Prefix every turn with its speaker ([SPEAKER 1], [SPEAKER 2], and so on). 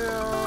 [SPEAKER 1] Yeah.